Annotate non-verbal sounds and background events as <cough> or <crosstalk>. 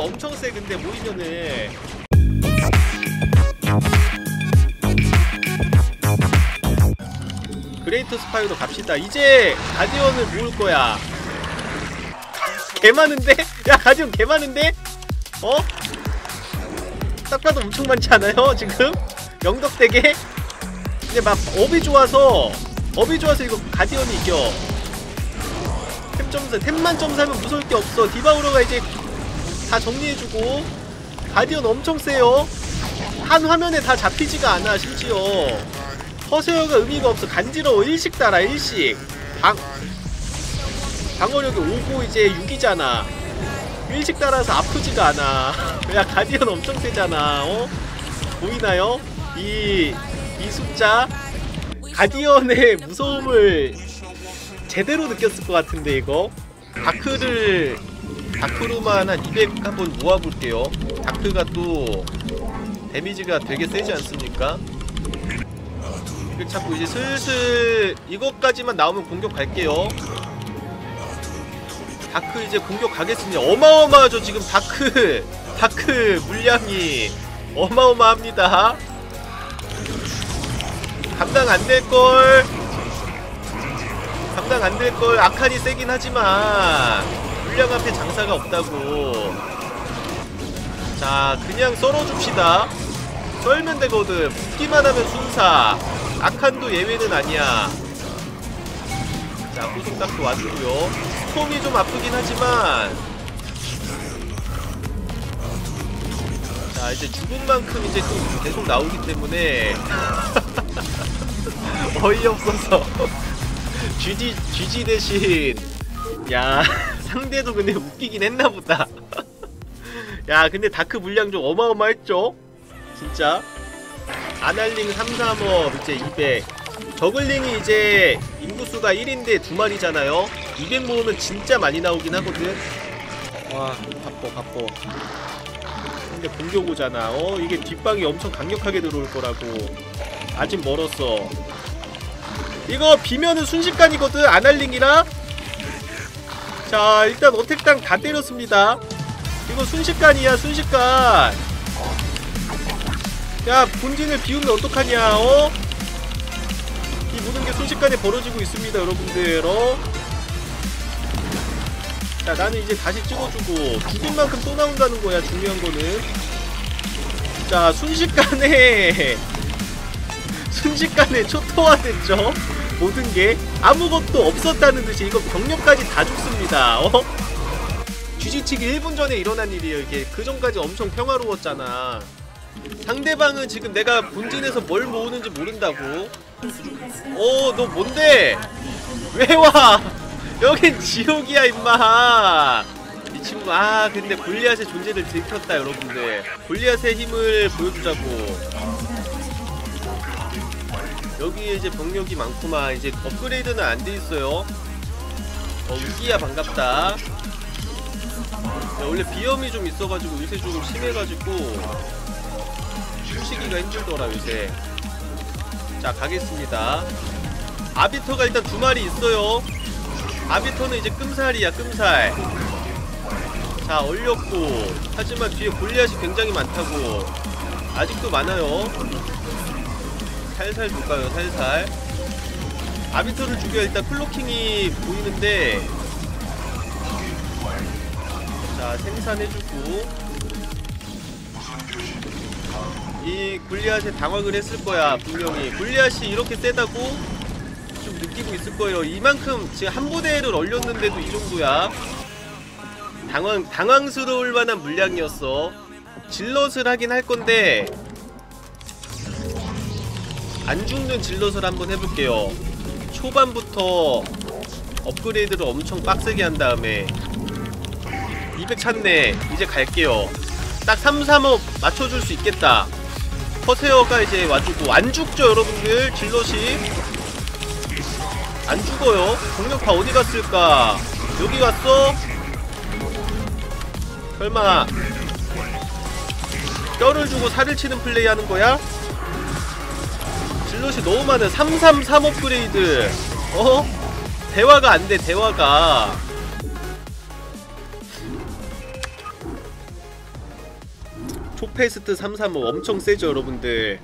엄청 세 근데 모이면은 Greater Spire로 갑시다 이제 Guardian을 모을 거야 개 많은데? 야 Guardian 개 많은데? 어? 딱 봐도 엄청 많지 않아요 지금? 영덕대게? 근데 막 업이 좋아서 업이 좋아서 이거 Guardian이 이겨 템 점사 템만 점사하면 무서울 게 없어 디바우로가 이제 다 정리해주고. 가디언 엄청 세요. 한 화면에 다 잡히지가 않아 심지어. 허세어가 의미가 없어. 간지러워. 일식 따라 일식. 방 방어력이 5고 이제 6이잖아. 일식 따라서 아프지가 않아. <laughs> 야 가디언 엄청 세잖아. 어? 보이나요? 이, 이 숫자? Guardian의 무서움을 제대로 느꼈을 것 같은데 이거? Dark를 Dark로만 한 200 한번 모아볼게요. Dark가 또 damage가 되게 세지 않습니까? 이거 자꾸 이제 슬슬 이것까지만 나오면 공격 갈게요. Dark 이제 공격 가겠습니다. 어마어마하죠 지금 Dark. <laughs> Dark 물량이 어마어마합니다. 감당 안 될걸. 감당 안 될걸. 아칸이 세긴 하지만 물량 앞에 장사가 없다고. 자 그냥 썰어줍시다. 썰면 되거든 붙기만 하면 순사. 아칸도 예외는 아니야. 자 후속닥도 와주고요. 스톰이 좀 아프긴 하지만. 자 이제 죽은 만큼 이제 또 계속 나오기 때문에. <laughs> 어이없어서. <laughs> GG, GG 대신. 야 상대도 근데 웃기긴 했나보다. <laughs> 야 근데 다크 물량 좀 어마어마했죠? 진짜. 아날링 335 이제 200 저글링이 이제 인구수가 1인데 두 마리잖아요. 200 모으면 진짜 많이 나오긴 하거든. 와 바빠 바빠. 근데 공격 오잖아. 어 이게 뒷방이 엄청 강력하게 들어올 거라고. 아직 멀었어. 이거 비면은 순식간이거든 아날링이라 자 일단 어택당 다 때렸습니다 이거 순식간이야 순식간 야 본진을 비우면 어떡하냐 어? 이 모든 게 순식간에 벌어지고 있습니다 여러분들 어? 자 나는 이제 다시 찍어주고 죽은 만큼 또 나온다는 거야 중요한 거는 자 순식간에 <laughs> 순식간에 초토화됐죠 모든 게 아무것도 없었다는 듯이 이거 병력까지 다 죽습니다. 어? 쥐지치기 1분 전에 일어난 일이에요 이게. 그 전까지 엄청 평화로웠잖아. 상대방은 지금 내가 본진에서 뭘 모으는지 모른다고. 어 너 뭔데? 왜 와? <laughs> 여긴 지옥이야 임마. 이 친구 아 근데 골리앗의 존재를 들켰다 여러분들. 골리앗의 힘을 보여주자고 여기에 이제 병력이 많구만. 이제 업그레이드는 안 돼 있어요. 어 우기야 반갑다. 야, 원래 비염이 좀 있어가지고 요새 좀 심해가지고 휴식이가 힘들더라 요새. 자 가겠습니다. 아비터가 일단 두 마리 있어요. 아비터는 이제 끔살이야 끔살. 자 얼렸고. 하지만 뒤에 골리앗이 굉장히 많다고. 아직도 많아요 살살 줄까요? 살살. 아비터를 죽여 일단 클로킹이 보이는데. 자 생산해주고. 이 골리앗에 당황을 했을 거야 분명히. 골리앗이 이렇게 세다고 좀 느끼고 있을 거예요. 이만큼 지금 한 부대를 얼렸는데도 이 정도야. 당황, 당황스러울 만한 물량이었어. 질럿을 하긴 할 건데 안 죽는 질럿을 한번 해볼게요. 초반부터 업그레이드를 엄청 빡세게 한 다음에 200 찼네. 이제 갈게요. 딱 3, 3, 5 맞춰줄 수 있겠다. 커세어가 이제 와주고 안 죽죠 여러분들? 질럿이 안 죽어요. 공격파 어디 갔을까? 여기 갔어? 설마 뼈를 주고 살을 치는 플레이 하는 거야? 슬롯이 너무 많은 333 업그레이드. 어? 대화가 안 돼 대화가. 초페스트 335 엄청 세죠 여러분들.